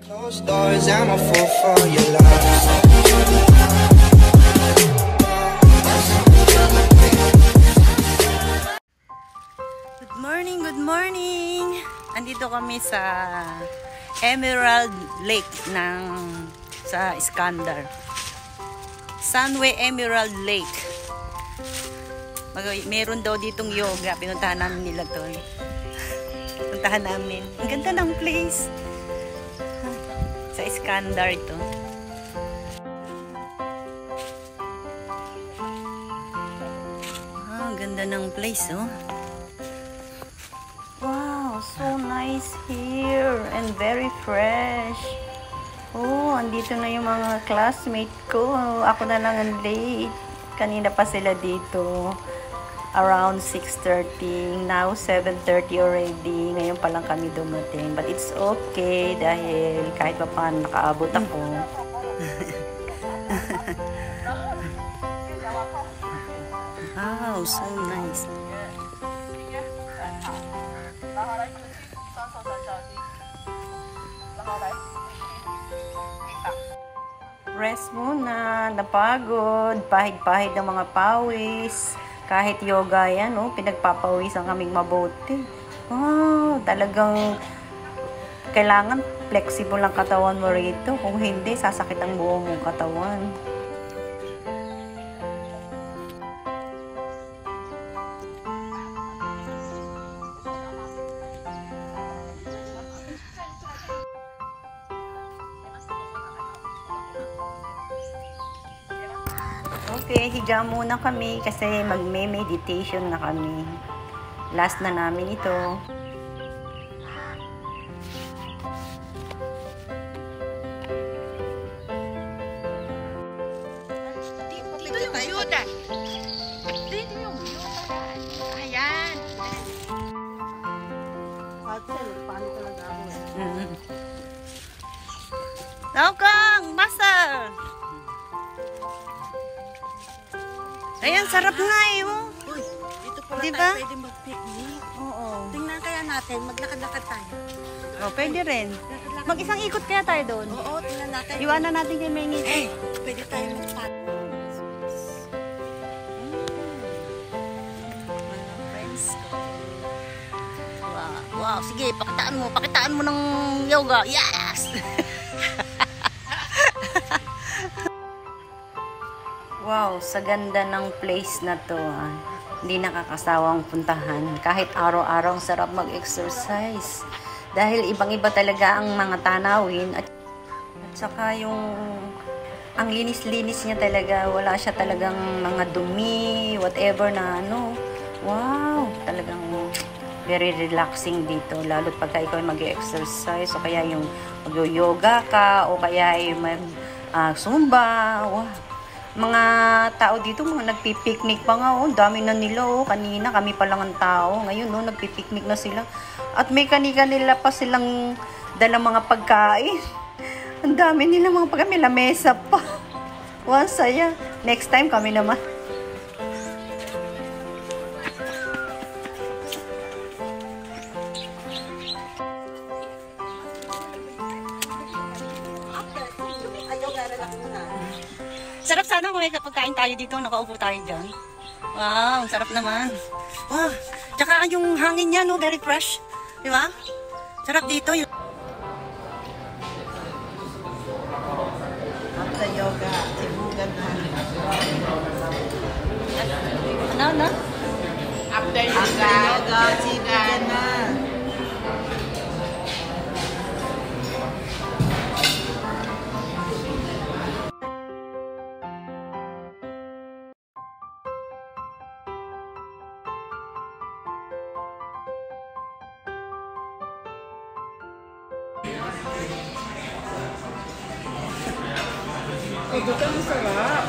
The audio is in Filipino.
Closed doors, I'm a fool for your love. Good morning, good morning! Andito kami sa Emerald Lake ng sa Iskandar. Sunway Emerald Lake. Mag meron daw ditong yoga. Pinuntahan namin nila to. Puntahan namin. Ang ganda ng place. Sa Iskandar to. Ah, ganda ng place, oh. Wow, so nice here and very fresh. Oh, andito na yung mga classmate ko. Ako na lang ang late. Kanina pa sila dito. Around 6.30. Now, 7.30 already. Ngayon pa lang kami dumating. But it's okay dahil kahit pa paano nakaabot ako. wow, so nice. Rest muna, napagod, pahid-pahid ng mga pawis. Kahit yoga yan, oh, pinagpapawisan kaming mabuti. Oh, talagang kailangan flexible ang katawan mo rito. Kung hindi, sasakit ang buong mong katawan. Okay, higa muna kami kasi magme-meditation na kami. Last na namin ito. Ayan. Mm. Laukang! Master! Ayan, sarap nga eh. Oh. Uy, dito pala Di ba? tayo pwede mag-picnic. Oo. Tingnan kaya natin, maglakad-lakad tayo. Oh, pwede rin. Mag-isang ikot kaya tayo doon. Oo, tingnan natin. Iwanan natin kay Maynit. Eh, pwede tayo mag-pat. Wow, wow, sige, pakitaan mo, pakitaan mo ng yoga. Yes! wow, sa ganda ng place na to. ah. Hindi nakakasawang puntahan. Kahit araw-araw sarap mag-exercise. Dahil ibang-iba talaga ang mga tanawin at, at saka yung ang linis-linis niya talaga. Wala siya talagang mga dumi, whatever na ano. Wow, talagang very relaxing dito. Lalo pagka ikaw mag-exercise o kaya yung mag-yoga ka o kaya ay mag ah, zumba. Wow. Mga tao dito, mga nagpipiknik pa nga. Oh, dami na nila. Oh. Kanina kami pa lang ang tao. Ngayon, oh, nagpipiknik na sila. At may kanila pa silang dalang mga pagkain. Ang dami nila mga pagkain. May lamesa pa. Wow, saya. Next time kami naman. Sana kung may pagkain tayo dito, nakaupo tayo dyan. Wow, sarap naman. Wow, tsaka yung hangin niya, no, very fresh. Di ba? Sarap dito. Yung... Eh, dito ang sarap.